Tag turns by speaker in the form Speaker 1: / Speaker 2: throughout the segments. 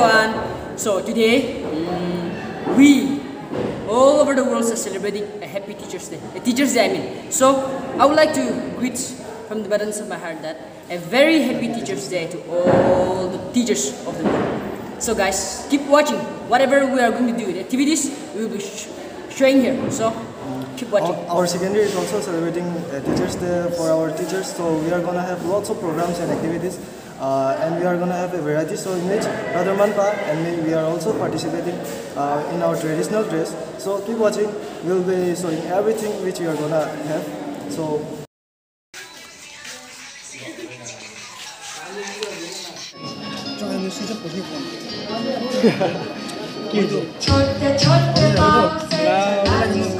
Speaker 1: everyone. So today mm, we all over the world are celebrating a happy Teachers Day. A Teachers Day, I mean. So I would like to greet from the bottom of my heart that a very happy Teachers Day to all the teachers of the world. So guys, keep watching. Whatever we are going to do, the activities we will be sh- showing here. So keep watching.
Speaker 2: Our, our secondary is also celebrating Teachers Day for our teachers, so we are gonna have lots of programs and activities. Uh, and we are gonna have a variety show in which Brother Manpa and me we are also participating uh, in our traditional dress. So keep watching. We'll be showing everything which we are gonna have. So
Speaker 3: छोटे छोटे पाँव से चला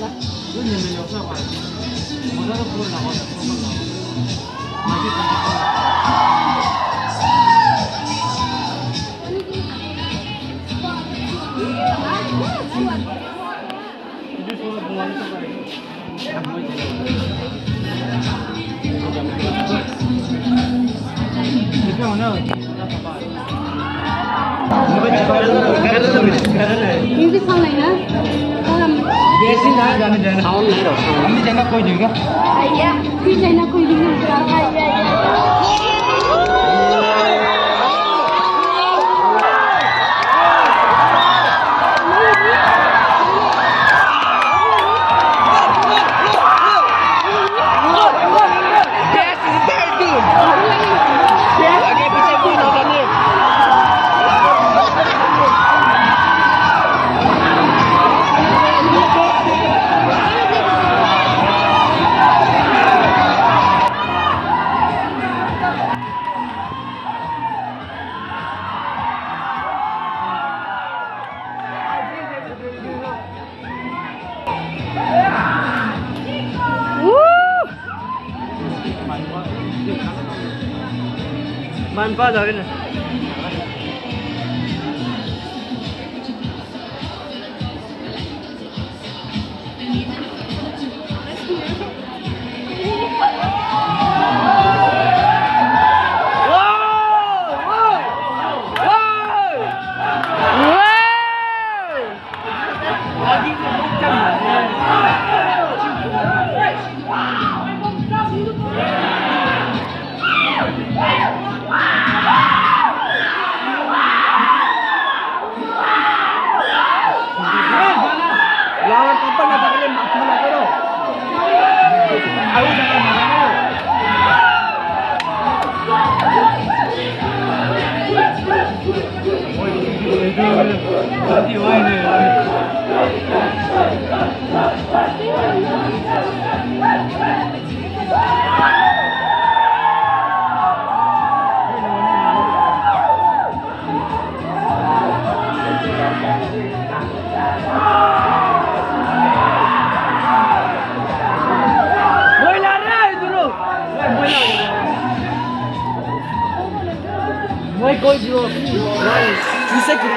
Speaker 3: 那你们有算话？我在这不会算话的，算什么？不说了。你别说了，
Speaker 4: 你别说了，你，जाने देना हम नहीं जाना कोई देगा भैया फिर जाना कोई देगा
Speaker 1: Manfaat dari 我已经是你的第一
Speaker 5: 位 Tu sais que...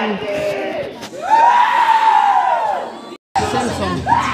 Speaker 5: Samsung.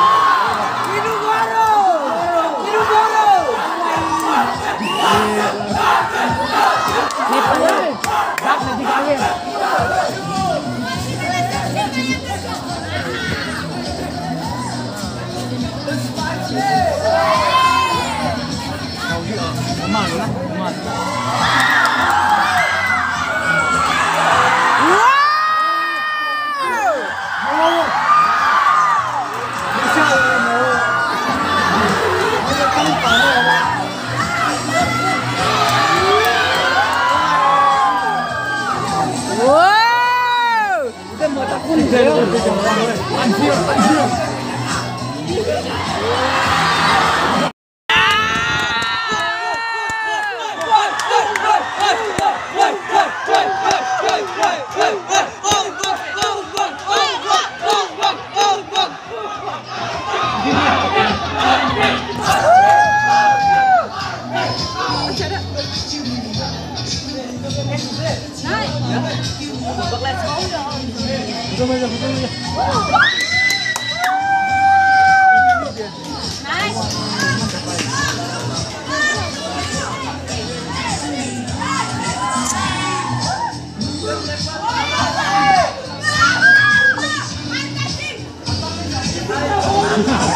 Speaker 5: Ini Gõ Để không bỏ
Speaker 6: Ha ha ha.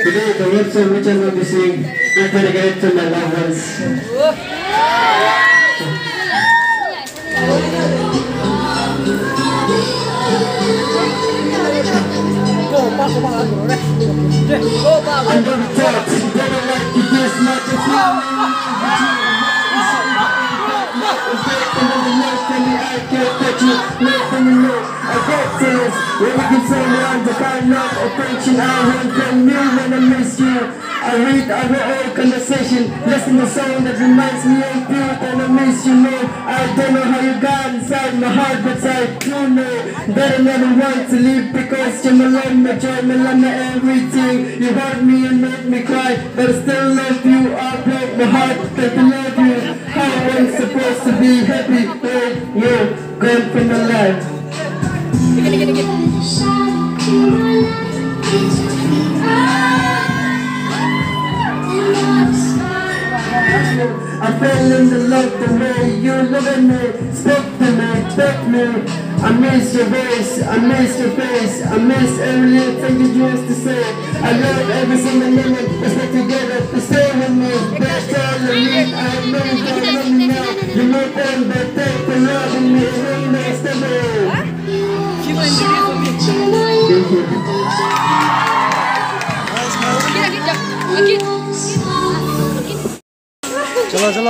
Speaker 7: Today the website which I will be seeing to my loved. When we can say around the kind of affection I want from you when I miss you I read our old conversation Listen to song that reminds me of you And I miss you more I don't know how you got inside my heart But I do know that I never want to leave Because you're my love, my joy, my love, my everything. You hurt me and made me cry But I still love you. I broke my heart that I love you. How am I supposed to be happy when you're gone from my life
Speaker 1: Dikit, dikit, dikit.
Speaker 7: I fell in the love the way you at me, spoke to me, spoke me. I miss your voice, I miss your face, I miss every little thing you used to say. I love every single minute, let's get together to stay with me. That's all I need, I know you love me now. You know them, but thank for loving me,
Speaker 2: चलो चलो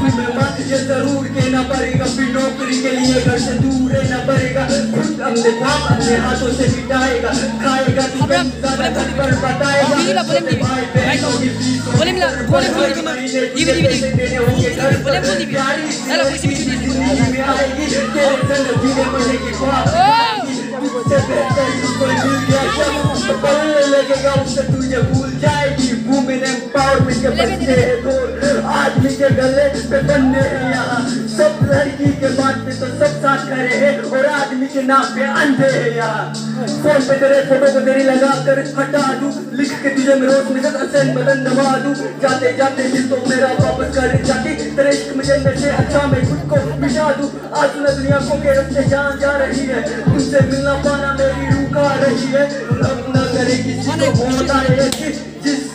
Speaker 7: मत ये ज़रूर के ना पड़ेगा फिर नौकरी के लिए घर से दूर ना पड़ेगा। खुद अपने काम अपने हाथों से मिटाएगा खाएगा तू धन पर बताएगा। भाई बहनों की फ़ीस
Speaker 1: बोले मिला बोले बोले दीवी दीवी
Speaker 7: देने होंगे घर
Speaker 1: बोले बोले दीवी हेलो कुछ भी
Speaker 7: चीज़ नहीं आएगी तेरे संग जीने मरने की
Speaker 1: बात।
Speaker 7: तुझसे बेहतर कोई मिल गया जब पलने लगेगा उससे तू ये भूल जाएगी। वुमेन एम्पावरमेंट के बच्चे हैं आदमी के गले पे बनने यहाँ। सब लड़की के बात पे तो सब साथ खड़े हैं और आदमी के नाम पे अंधे हैं यहाँ। फ़ोन पे तेरे फ़ोटो को तेरी लगा कर हटा दूँ। लिख के तुझे मैं रोज में हसैन बदन दबा दूँ। जाते जाते दिल तो मेरा वापस कर जाती तेरे इश्क में जन्नत से अच्छा मैं खुद को मिटा दूँ। आज मैं दुनिया को के रस्ते जान जा रही है तुमसे मिलना पाना मेरी रूह का रही है। अब न करे किसी को होता है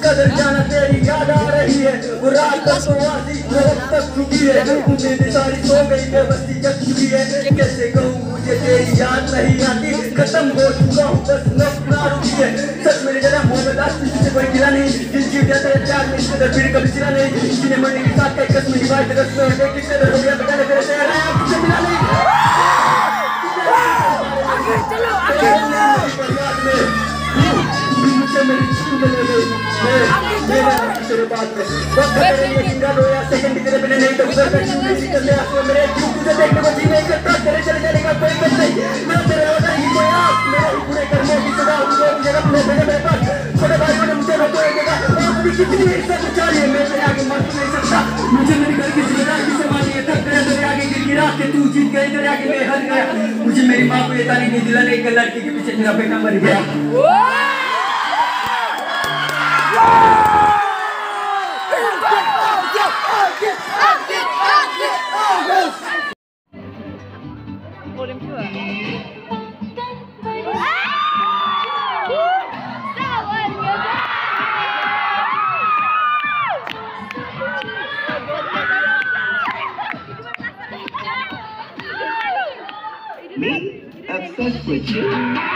Speaker 7: कदर जाना तेरी याद आ रही है। वो रात तक तो आधी वो तक रुकी है। उम्मीद सारी सो गई है बस्ती जग चुकी है। कैसे कहूँ मुझे तेरी याद नहीं आती। खत्म हो चुका हूँ बस नफ ना रुकी है। सच मेरे जरा मोहब्बत आज तुझसे कोई गिला नहीं। दिल जीव जाता है प्यार में इसके फिर कभी सिरा नहीं। जिन्हें मरने के साथ कई कसम थे रस्म में देख किसने हो गया बताने तेरे शहर है। तुझसे मिला नहीं। मुझसे मेरी छुट्टी मिल गई मैं मेरा तेरे बात में वक्त तेरे लिए ज़िंदा रोया सेकंड तेरे बिना नहीं तो गुजर कर छुट्टी निकल ले आँसू मेरे क्यों तुझे देखने को जी नहीं करता तेरे चले जाने का कोई कर नहीं मैं तेरे होता ही कोई आप मेरे ही पूरे कर्मों की सजा मुझे मुझे अपने भेजे मेरे पास छोटे भाइयों ने मुझे रोकेगा आपकी कितनी इज़्ज़त चाहिए मैं तेरे आगे मर नहीं सकता मुझे मेरे घर की ज़िम्मेदारी संभाली है तब तेरे तेरे आगे गिर गिरा के तू जीत गई तेरे आगे मैं हार गया मुझे मेरी माँ को ये तारीख नहीं दिलाने एक लड़की के पीछे मेरा बेटा मर गया।
Speaker 8: Obsessed with
Speaker 9: you.